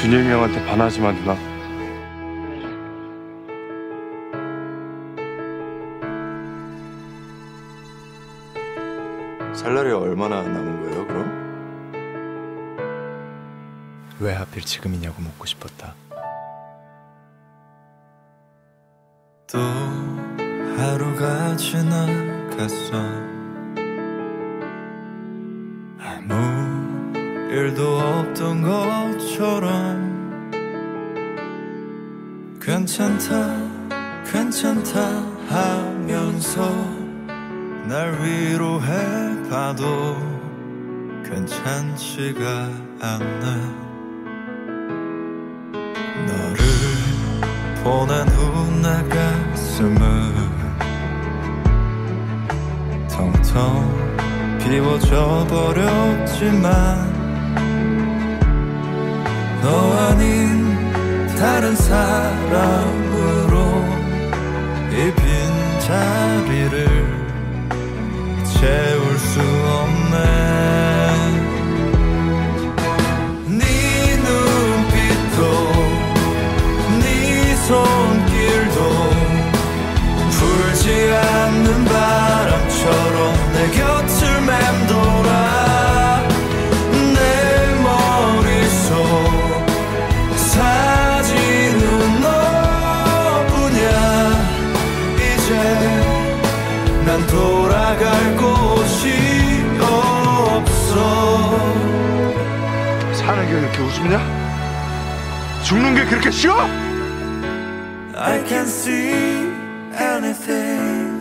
준영이 형한테 반하지 마 누나. 살 날이 얼마나 남은 거예요, 그럼? 왜 하필 지금이냐고 묻고 싶었다. 또 하루가 지나갔어 아무 일도 없던 것처럼 괜찮다 괜찮다 하면서 날 위로해 봐도 괜찮지가 않네 너를 보낸 후 내 가슴은 텅텅 비워져 버렸지만 너 아닌 다른 사람으로 이 빈자리를 却无 돌아갈 곳이 없어 사는 게 그렇게 웃음냐? 죽는 게 그렇게 쉬워? I can see anything.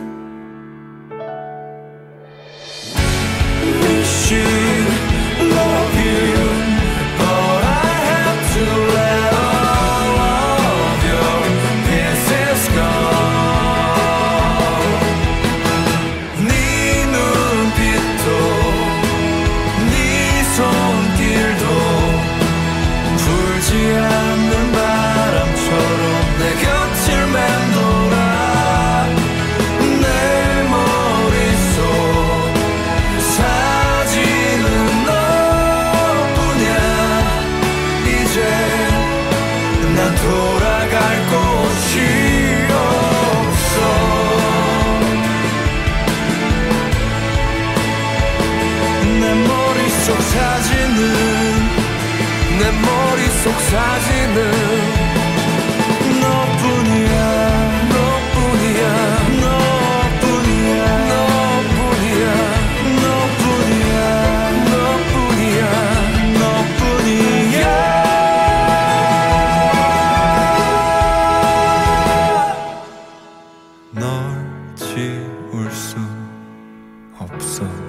사진은 내 머릿속 사진은 너뿐이야 너뿐이야 너뿐이야 너뿐이야 너뿐이야 너뿐이야 너뿐이야. 널 지울 수 없어.